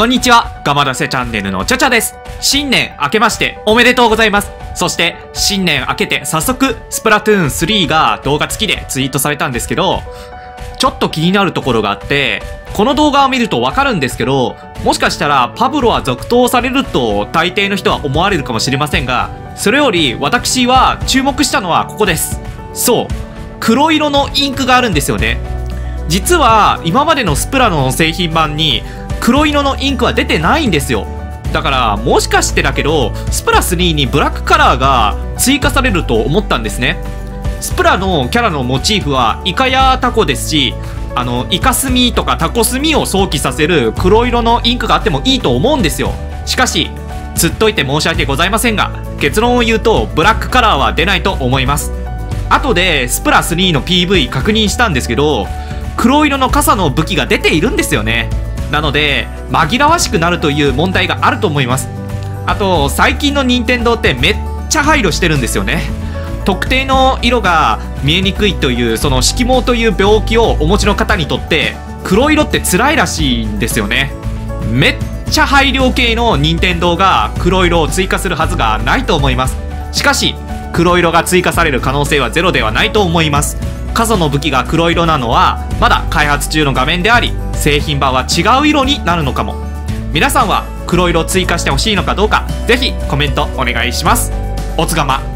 こんにちは、ガマダセチャンネルのチャチャです。新年明けましておめでとうございます。そして、新年明けて早速、スプラトゥーン3が動画付きでツイートされたんですけど、ちょっと気になるところがあって、この動画を見るとわかるんですけど、もしかしたらパブロは続投されると大抵の人は思われるかもしれませんが、それより私は注目したのはここです。そう、黒色のインクがあるんですよね。実は今までのスプラの製品版に黒色のインクは出てないんですよ。だからもしかしてだけどスプラ3にブラックカラーが追加されると思ったんですね。スプラのキャラのモチーフはイカやタコですしあのイカスミとかタコスミを想起させる黒色のインクがあってもいいと思うんですよ。しかしつっといて申し訳ございませんが結論を言うとブラックカラーは出ないと思います。後でスプラ3の PV 確認したんですけど黒色の傘の武器が出ているんですよね。なので紛らわしくなるという問題があると思います。あと最近の任天堂ってめっちゃ配慮してるんですよね。特定の色が見えにくいというその色盲という病気をお持ちの方にとって黒色って辛いらしいんですよね。めっちゃ配慮系の任天堂が黒色を追加するはずがないと思います。しかし黒色が追加される可能性はゼロではないと思います。傘の武器が黒色なのはまだ開発中の画面であり製品版は違う色になるのかも。皆さんは黒色追加してほしいのかどうかぜひコメントお願いします。おつがま。